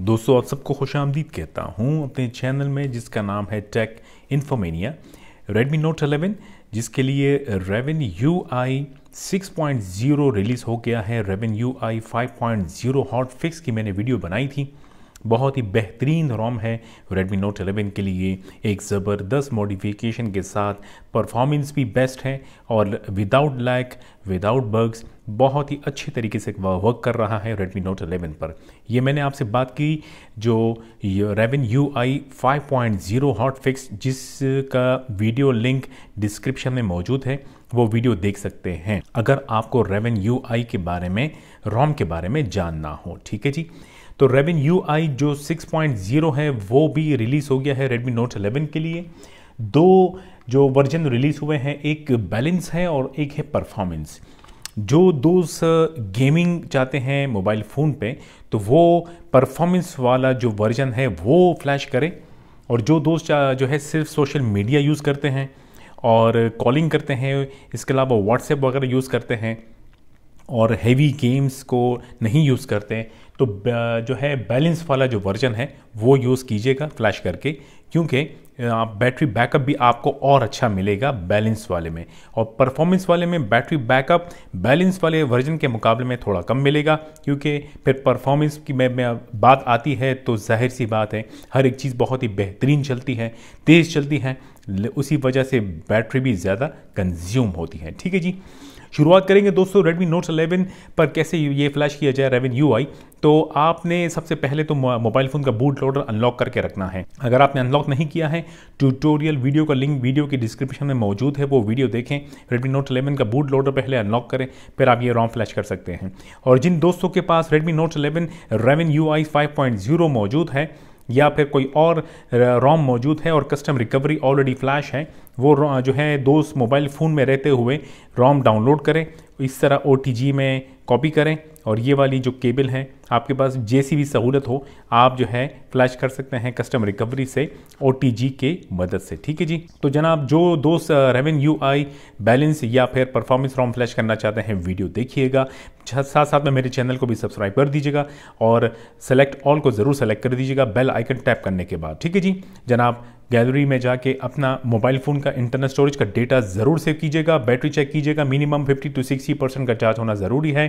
दोस्तों, आप सबको खुश आमदीद कहता हूँ अपने चैनल में, जिसका नाम है टेक इन्फोमेनिया Redmi Note 11 जिसके लिए रेवन यू आई 6.0 रिलीज़ हो गया है। रेवन यू आई 5.0 हॉट फिक्स की मैंने वीडियो बनाई थी। बहुत ही बेहतरीन रोम है। Redmi Note 11 के लिए एक ज़बरदस्त मॉडिफिकेशन के साथ परफॉर्मेंस भी बेस्ट है और विदाउट लैक विदाउट बग्स बहुत ही अच्छे तरीके से वर्क कर रहा है Redmi Note 11 पर। ये मैंने आपसे बात की जो Raven U I five point zero hot fix जिसका वीडियो लिंक डिस्क्रिप्शन में मौजूद है, वो वीडियो देख सकते हैं। अगर आपको रेवन यू आई के बारे में रोम के बारे में जानना हो, ठीक है जी? तो रेबिन यू आई जो 6.0 है, वो भी रिलीज़ हो गया है रेडमी नोट 11 के लिए। दो जो वर्जन रिलीज़ हुए हैं, एक बैलेंस है और एक है परफॉर्मेंस जो दोस्त गेमिंग चाहते हैं मोबाइल फ़ोन पे तो वो परफॉर्मेंस वाला जो वर्जन है, वो फ्लैश करें। और जो दोस्त जो है, सिर्फ़ सोशल मीडिया यूज़ करते हैं और कॉलिंग करते हैं, इसके अलावा व्हाट्सएप वगैरह यूज़ करते हैं और हैवी गेम्स को नहीं यूज़ करते। तो जो है बैलेंस वाला जो वर्जन है वो यूज़ कीजिएगा फ्लैश करके क्योंकि बैटरी बैकअप भी आपको और अच्छा मिलेगा बैलेंस वाले में। और परफॉर्मेंस वाले में बैटरी बैकअप बैलेंस वाले वर्जन के मुकाबले में थोड़ा कम मिलेगा क्योंकि फिर परफॉर्मेंस की में, में बात आती है तो ज़ाहिर सी बात है हर एक चीज़ बहुत ही बेहतरीन चलती है तेज़ चलती है उसी वजह से बैटरी भी ज़्यादा कंज्यूम होती है। ठीक है जी? शुरुआत करेंगे दोस्तों Redmi Note 11 पर कैसे ये फ्लैश किया जाए रेवन यू तो आपने सबसे पहले तो मोबाइल फ़ोन का बूट लोडर अनलॉक करके रखना है। अगर आपने अनलॉक नहीं किया है ट्यूटोरियल वीडियो का लिंक वीडियो की डिस्क्रिप्शन में मौजूद है, वो वीडियो देखें। Redmi Note 11 का बूट लोडर पहले अनलॉक करें, फिर आप ये रॉम फ्लैश कर सकते हैं। और जिन दोस्तों के पास Redmi Note 11 रेवन यू आई मौजूद है या फिर कोई और रॉम मौजूद है और कस्टम रिकवरी ऑलरेडी फ्लैश है, वो जो है दोस्त मोबाइल फ़ोन में रहते हुए रॉम डाउनलोड करें। इस तरह ओटीजी में कॉपी करें और ये वाली जो केबल है, आपके पास जैसी भी सहूलत हो, आप जो है फ्लैश कर सकते हैं कस्टम रिकवरी से ओटीजी के मदद से। ठीक है जी? तो जनाब, जो दोस्त रेवन यू आई बैलेंस या फिर परफॉर्मेंस रॉम फ्लैश करना चाहते हैं, वीडियो देखिएगा। साथ साथ में मेरे चैनल को भी सब्सक्राइब कर दीजिएगा और सेलेक्ट ऑल को ज़रूर सेलेक्ट कर दीजिएगा, बेल आइकन टैप करने के बाद। ठीक है जी? जनाब, गैलरी में जाके अपना मोबाइल फ़ोन का इंटरनल स्टोरेज का डेटा ज़रूर सेव कीजिएगा, बैटरी चेक कीजिएगा, मिनिमम 50 टू 60 परसेंट का चार्ज होना ज़रूरी है।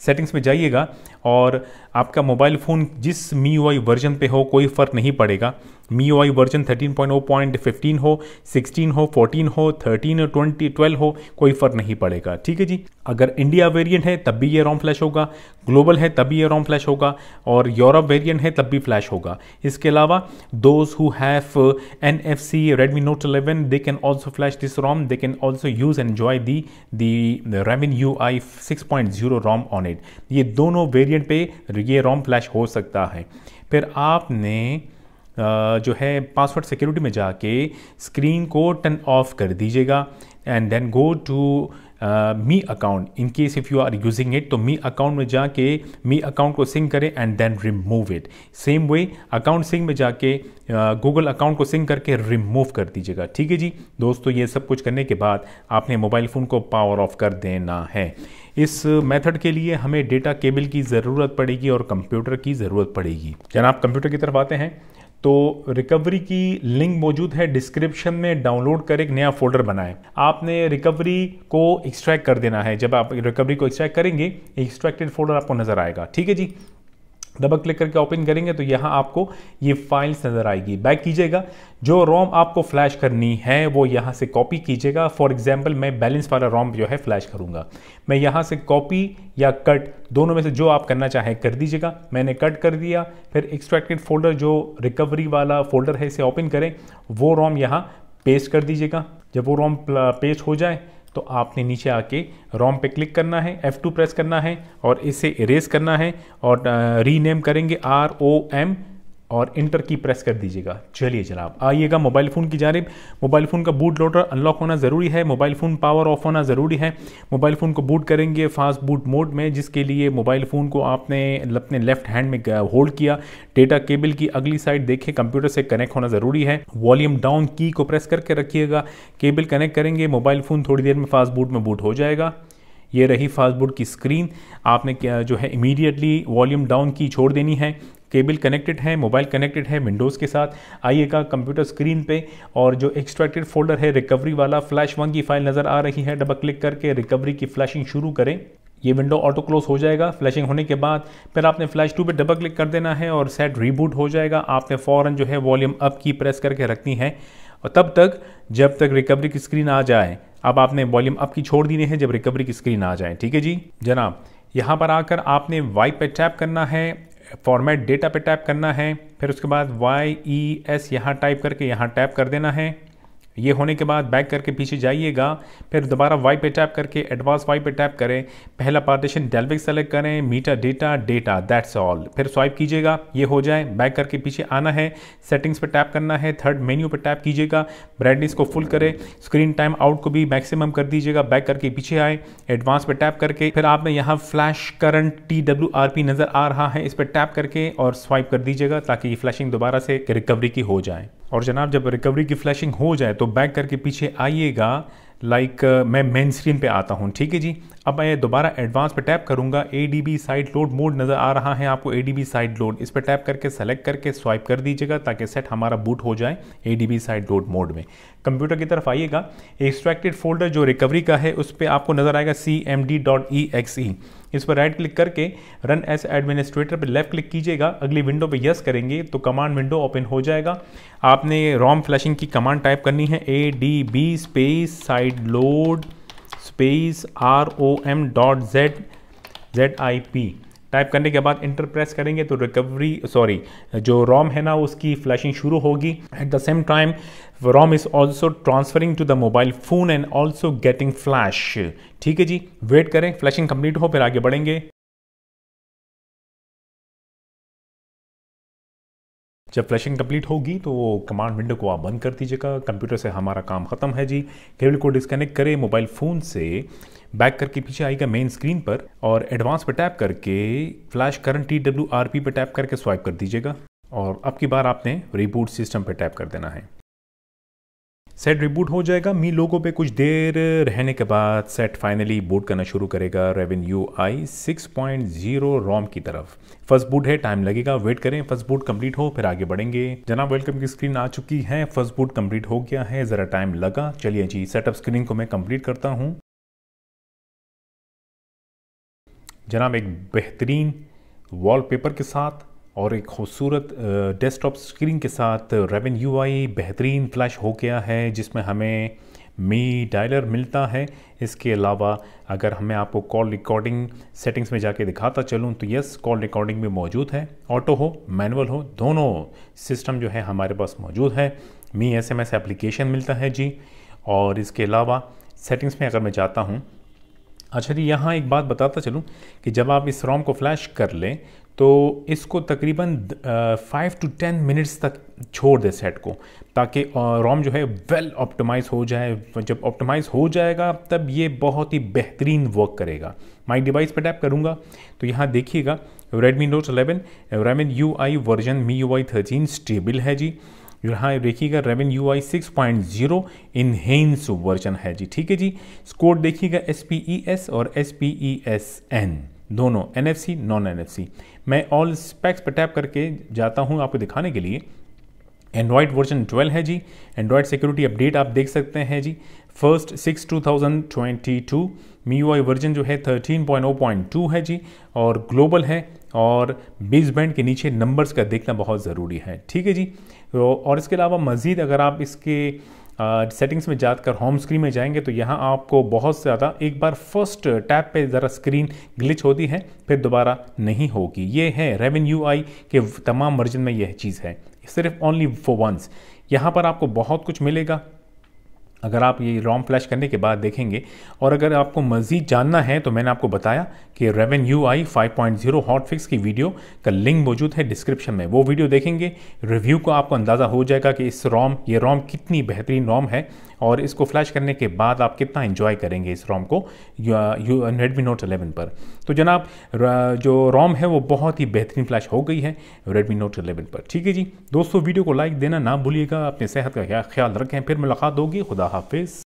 सेटिंग्स में जाइएगा और आपका मोबाइल फ़ोन जिस मी वर्जन पे हो, कोई फ़र्क नहीं पड़ेगा। मी ओ वर्जन 13.0.15 हो 16 हो 14 हो 13 हो 20 12 हो, कोई फ़र्क नहीं पड़ेगा। ठीक है जी? अगर इंडिया वेरिएंट है, तब भी ये रोम फ्लैश होगा। ग्लोबल है, तब भी ये रोम फ्लैश होगा। और यूरोप वेरिएंट है, तब भी फ्लैश होगा। इसके अलावा those who have N F C Redmi Note 11 they can also flash this ROM they can also use enjoy the the रेमिन U I six point zero ROM on it ये दोनों variant पे ये ROM flash हो सकता है। फिर आपने जो है पासवर्ड सिक्योरिटी में जाके स्क्रीन को टर्न ऑफ़ कर दीजिएगा and then go to Mi account in case if you are using it तो मी अकाउंट में जाके मी अकाउंट को सिंक करें and then remove it same way account sync में जाके गूगल uh, अकाउंट को सिंक करके रिमूव कर दीजिएगा। ठीक है जी? दोस्तों ये सब कुछ करने के बाद आपने मोबाइल फ़ोन को पावर ऑफ़ कर देना है। इस मेथड के लिए हमें डेटा केबल की ज़रूरत पड़ेगी और कंप्यूटर की ज़रूरत पड़ेगी। जनाब कंप्यूटर की तरफ़ आते हैं। तो रिकवरी की लिंक मौजूद है डिस्क्रिप्शन में डाउनलोड कर एक नया फोल्डर बनाएँ। आपने रिकवरी को एक्सट्रैक्ट कर देना है। जब आप रिकवरी को एक्सट्रैक्ट करेंगे एक्सट्रैक्टेड फोल्डर आपको नज़र आएगा। ठीक है जी? डबल क्लिक करके ओपन करेंगे तो यहाँ आपको ये फाइल्स नज़र आएगी। बैक कीजिएगा, जो रोम आपको फ्लैश करनी है, वो यहाँ से कॉपी कीजिएगा। फॉर एग्जांपल, मैं बैलेंस वाला रोम जो है फ्लैश करूँगा। मैं यहाँ से कॉपी या कट दोनों में से जो आप करना चाहें कर दीजिएगा। मैंने कट कर दिया, फिर एक्सट्रैक्टेड फोल्डर, जो रिकवरी वाला फोल्डर है, इसे ओपन करें। वो रोम यहाँ पेस्ट कर दीजिएगा। जब वो रोम पेस्ट हो जाए तो आपने नीचे आके रोम पे क्लिक करना है F2 प्रेस करना है और इसे इरेज करना है और रीनेम करेंगे आर ओ एम और इंटर की प्रेस कर दीजिएगा। चलिए जनाब, आइएगा मोबाइल फ़ोन की जानब। मोबाइल फ़ोन का बूट लोडर अनलॉक होना ज़रूरी है। मोबाइल फ़ोन पावर ऑफ़ होना ज़रूरी है। मोबाइल फ़ोन को बूट करेंगे फास्ट बूट मोड में, जिसके लिए मोबाइल फ़ोन को आपने अपने लेफ़्ट हैंड में होल्ड किया। डेटा केबल की अगली साइड देखे, कंप्यूटर से कनेक्ट होना ज़रूरी है। वॉल्यूम डाउन की को प्रेस करके रखिएगा। केबल कनेक्ट करेंगे, मोबाइल फ़ोन थोड़ी देर में फास्ट बूट में बूट हो जाएगा। ये रही फास्ट बूट की स्क्रीन। आपने जो है, इमीडिएटली वॉल्यूम डाउन की छोड़ देनी है। केबल कनेक्टेड है, मोबाइल कनेक्टेड है विंडोज़ के साथ। आइएगा कंप्यूटर स्क्रीन पे और जो एक्सट्रैक्टेड फोल्डर है, रिकवरी वाला, फ्लैश वन की फ़ाइल नज़र आ रही है, डबल क्लिक करके रिकवरी की फ्लैशिंग शुरू करें। ये विंडो ऑटो क्लोज हो जाएगा, फ्लैशिंग होने के बाद फिर आपने फ्लैश टू पे डबल क्लिक कर देना है और सेट रीबूट हो जाएगा। आपने फ़ौरन जो है वॉल्यूम अप की प्रेस करके रखनी है और तब तक जब तक रिकवरी की स्क्रीन आ जाए, अब आपने वॉल्यूम अप की छोड़ देनी है, जब रिकवरी की स्क्रीन आ जाए। ठीक है जी? जनाब, यहाँ पर आकर आपने वाइप पे टैप करना है फॉर्मेट डेटा पे टैप करना है, फिर उसके बाद वाई ई एस यहाँ टाइप करके यहाँ टैप कर देना है। ये होने के बाद बैक करके पीछे जाइएगा, फिर दोबारा वाई पे टैप करके एडवांस वाई पे टैप करें, पहला पार्टीशन डेलविक सेलेक्ट करें metre data data that's all फिर स्वाइप कीजिएगा, ये हो जाए बैक करके पीछे आना है सेटिंग्स पे टैप करना है थर्ड मेन्यू पे टैप कीजिएगा ब्राइटनेस को फुल करें स्क्रीन टाइम आउट को भी मैक्सिमम कर दीजिएगा बैक करके पीछे आए एडवांस पे टैप करके, फिर आपने यहाँ flash current T W R P नज़र आ रहा है, इस पर टैप करके और स्वाइप कर दीजिएगा, ताकि ये फ्लैशिंग दोबारा से रिकवरी की हो जाए। और जनाब जब रिकवरी की फ्लैशिंग हो जाए तो बैक करके पीछे आइएगा लाइक like, uh, मैं मेन स्क्रीन पे आता हूँ ठीक है जी? अब मैं दोबारा एडवांस पे टैप करूँगा A D B side load mode नज़र आ रहा है आपको A D B side load इस पर टैप करके सेलेक्ट करके स्वाइप कर दीजिएगा ताकि सेट हमारा बूट हो जाए A D B side load mode में। कंप्यूटर की तरफ़ आइएगा एक्सट्रैक्टेड फोल्डर जो रिकवरी का है उस पर आपको नज़र आएगा C M D dot E X E इस पर राइट क्लिक करके रन एस एडमिनिस्ट्रेटर पर लेफ़्ट क्लिक कीजिएगा। अगली विंडो पर यस करेंगे तो कमांड विंडो ओपन हो जाएगा। आपने रॉम फ्लैशिंग की कमांड टाइप करनी है। A D B space side load space R O M dot Z Z I P type करने के बाद इंटर प्रेस करेंगे तो रिकवरी सॉरी जो रॉम है ना, उसकी फ्लैशिंग शुरू होगी. At the same time ROM is also transferring to the mobile phone and also getting flash ठीक है जी? वेट करें फ्लैशिंग कंप्लीट हो, फिर आगे बढ़ेंगे. जब फ्लैशिंग कंप्लीट होगी तो कमांड विंडो को आप बंद कर दीजिएगा. कंप्यूटर से हमारा काम ख़त्म है जी. केबल को डिस्कनेक्ट करें मोबाइल फ़ोन से. बैक करके पीछे आएगा मेन स्क्रीन पर और एडवांस पर टैप करके flash current T W R P पर टैप करके स्वाइप कर दीजिएगा और अब की बार आपने रिबूट सिस्टम पर टैप कर देना है। सेट रिबूट हो जाएगा, मी लोगों पे कुछ देर रहने के बाद सेट फाइनली बूट करना शुरू करेगा revenue I six point zero ROM की तरफ़। फ़र्स्ट बूट है टाइम लगेगा वेट करें फ़र्स्ट बूट कंप्लीट हो, फिर आगे बढ़ेंगे। जनाब वेलकम की स्क्रीन आ चुकी है फ़र्स्ट बूट कंप्लीट हो गया है, ज़रा टाइम लगा। चलिए जी सेटअप स्क्रीन को मैं कंप्लीट करता हूँ। जनाब, एक बेहतरीन वॉलपेपर के साथ और एक खूबसूरत डेस्कटॉप स्क्रीन के साथ रेवन यू बेहतरीन फ्लैश हो गया है, जिसमें हमें मी डायलर मिलता है। इसके अलावा अगर हमें आपको कॉल रिकॉर्डिंग सेटिंग्स में जाके दिखाता चलूँ तो यस कॉल रिकॉर्डिंग भी मौजूद है। ऑटो हो मैनुअल हो, दोनों सिस्टम जो है हमारे पास मौजूद है। Mi S M S application मिलता है जी। और इसके अलावा सेटिंग्स में अगर मैं जाता हूँ अच्छा जी, यहाँ एक बात बताता चलूँ कि जब आप इस रोम को फ्लैश कर लें तो इसको तकरीबन फाइव टू टेन मिनट्स तक छोड़ दे सेट को, ताकि रोम जो है वेल ऑप्टिमाइज हो जाए। जब ऑप्टिमाइज हो जाएगा, तब ये बहुत ही बेहतरीन वर्क करेगा। माई डिवाइस पर टैप करूँगा तो यहाँ देखिएगा Redmi Note 11 Raven U I version Mi U I thirteen stable है जी। यहाँ देखिएगा Raven U I six point zero enhance version है जी। ठीक है जी? स्कोर देखिएगा एस पी ई एस और S P E S N दोनों N F C non N F C मैं ऑल स्पेक्स पर टैप करके जाता हूँ आपको दिखाने के लिए। एंड्रॉयड वर्जन 12 है जी। एंड्रॉयड सिक्योरिटी अपडेट आप देख सकते हैं जी। First six two thousand twenty two Mi version जो है thirteen point O point two है जी और ग्लोबल है और बेस बैंड के नीचे नंबर्स का देखना बहुत ज़रूरी है। ठीक है जी? तो और इसके अलावा मज़ीद अगर आप इसके सेटिंग्स में जाकर होम स्क्रीन में जाएँगे तो यहाँ आपको बहुत ज़्यादा एक बार फ़र्स्ट टैप पे ज़रा स्क्रीन ग्लिच होती है, फिर दोबारा नहीं होगी। ये है रेवन यू आई के तमाम वर्जन में यह चीज़ है। सिर्फ़ ओनली फॉर वंस यहाँ पर आपको बहुत कुछ मिलेगा। अगर आप ये रॉम फ्लैश करने के बाद देखेंगे, और अगर आपको मज़ीद जानना है तो मैंने आपको बताया कि Raven U I five point zero hot fix की वीडियो का लिंक मौजूद है डिस्क्रिप्शन में। वो वीडियो देखेंगे रिव्यू को आपको अंदाज़ा हो जाएगा कि इस रॉम ये रॉम कितनी बेहतरीन रॉम है, और इसको फ्लैश करने के बाद आप कितना इन्जॉय करेंगे इस रॉम को रेडमी नोट 11 पर। तो जनाब जो रॉम है, वो बहुत ही बेहतरीन फ्लैश हो गई है रेडमी नोट 11 पर। ठीक है जी, दोस्तों वीडियो को लाइक देना ना भूलिएगा, अपने सेहत का ख्याल रखें, फिर मुलाकात होगी। खुदा Rapês.